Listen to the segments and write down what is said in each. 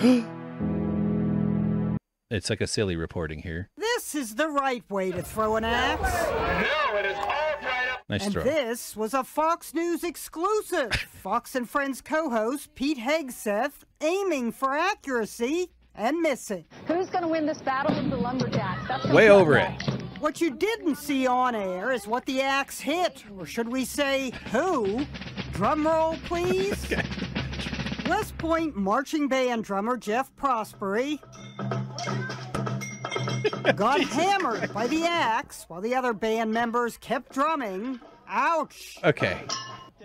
It's like a silly reporting here. This is the right way to throw an axe. No, it is all right up. Nice And throw. this was a Fox News exclusive. Fox and Friends co-host Pete Hegseth aiming for accuracy and missing. Who's going to win this battle of the lumberjacks? That's Way over it. What you didn't see on air is what the axe hit, or should we say who? Drum roll, please. West Point marching band drummer Jeff Prosperi got hammered by the axe while the other band members kept drumming. Ouch! Okay.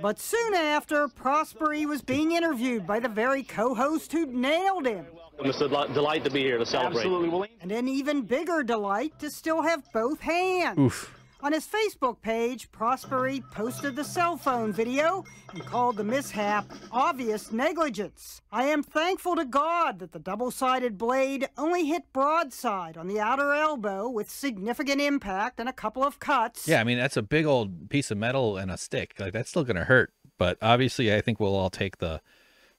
But soon after, Prosperi was being interviewed by the very co-host who nailed him. It's a del- delight to be here to celebrate. Absolutely. Well, And an even bigger delight to still have both hands. Oof. On his Facebook page, Prosperi posted the cell phone video and called the mishap obvious negligence. I am thankful to God that the double sided blade only hit broadside on the outer elbow with significant impact and a couple of cuts. Yeah, I mean that's a big old piece of metal and a stick. Like that's still gonna hurt. But obviously, I think we'll all take the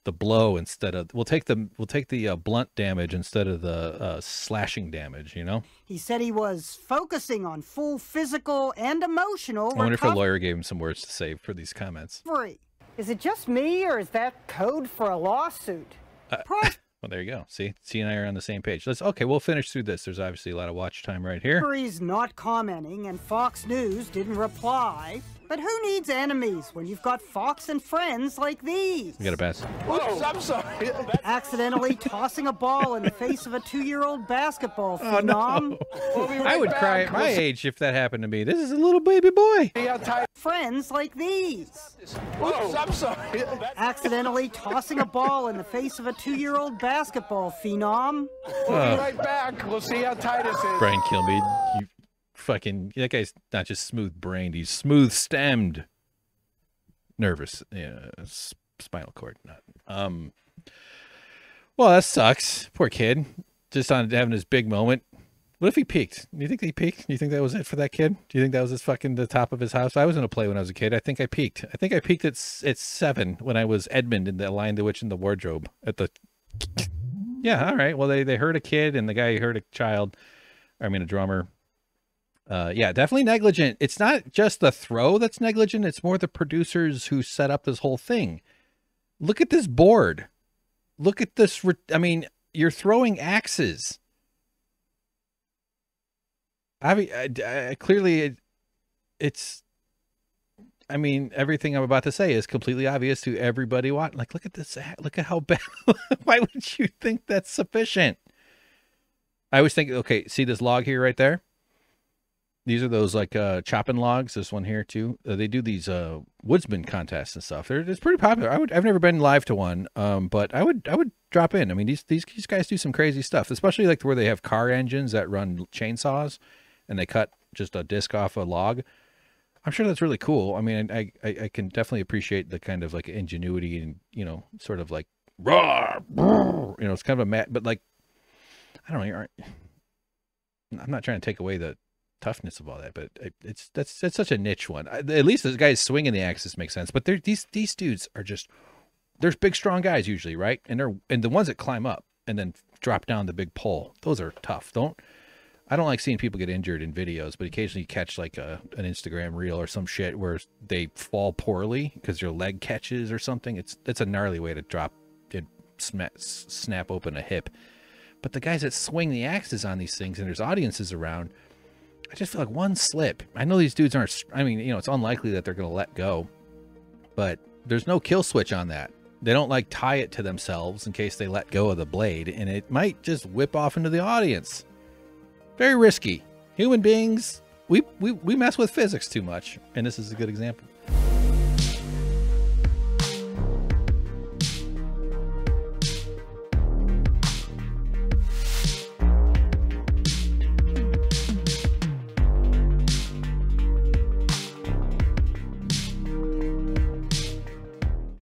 the blow instead of we'll take the we'll take the uh, blunt damage instead of the uh, slashing damage. You know. He said he was focusing on full physical and emotional I wonder if a lawyer gave him some words to say for these comments. Free. Is it just me, or is that code for a lawsuit? Pros- Well, there you go. See, C and I are on the same page. Let's okay. We'll finish through this. There's obviously a lot of watch time right here. Prosperi's not commenting, and Fox News didn't reply. But who needs enemies when you've got Fox and friends like these? You got a pass. Oops, I'm sorry. Accidentally tossing a ball in the face of a two-year-old basketball oh, phenom. We'll be I would back. cry at my age if that happened to me. This is a little baby boy. See how tight. Friends like these. Oops, I'm sorry. Accidentally tossing a ball in the face of a two-year-old basketball phenom. We'll be right back. We'll see how tight this is. Brian Kilmeade, you fucking that guy's not just smooth brained, he's smooth stemmed. Nervous, yeah, spinal cord nut. Um, well, that sucks. Poor kid, just on having his big moment. What if he peaked? Do you think he peaked? Do you think that was it for that kid? Do you think that was his fucking the top of his house? I was in a play when I was a kid. I think I peaked. I think I peaked at at seven when I was Edmund in the Lion, the Witch, and the Wardrobe at the. Yeah, all right. Well, they they hurt a kid, and the guy hurt a child. I mean, a drummer. Uh, yeah, definitely negligent. It's not just the throw that's negligent. It's more the producers who set up this whole thing. Look at this board. Look at this. I mean, you're throwing axes. I mean, I, I- clearly, it, it's. I mean, everything I'm about to say is completely obvious to everybody. What? Like, look at this. Look at how bad. Why would you think that's sufficient? I always think, okay, see this log here, right there. These are those like uh, chopping logs. This one here too. Uh, they do these uh, woodsman contests and stuff. They're it's pretty popular. I would I've never been live to one, um, but I would I would drop in. I mean these these these guys do some crazy stuff, especially like where they have car engines that run chainsaws, and they cut just a disc off a log. I'm sure that's really cool. I mean, I, I I can definitely appreciate the kind of like ingenuity and you know sort of like you know, it's kind of a mat, but like I don't know. I'm not trying to take away the toughness of all that, but it- it's that's that's such a niche one. At least the guys swinging the axes makes sense, but these these dudes are just there's big strong guys usually, right? And they're and the ones that climb up and then drop down the big pole, those are tough. Don't I don't like seeing people get injured in videos, but occasionally you catch like a an Instagram reel or some shit where they fall poorly because your leg catches or something. It's it's a gnarly way to drop and snap open a hip. But the guys that swing the axes on these things and there's audiences around, I just feel like one slip. I know these dudes aren't. I mean, you know, it's unlikely that they're going to let go, but there's no kill switch on that. They don't like tie it to themselves in case they let go of the blade, and it might just whip off into the audience. Very risky. Human beings, we we we mess with physics too much, and this is a good example.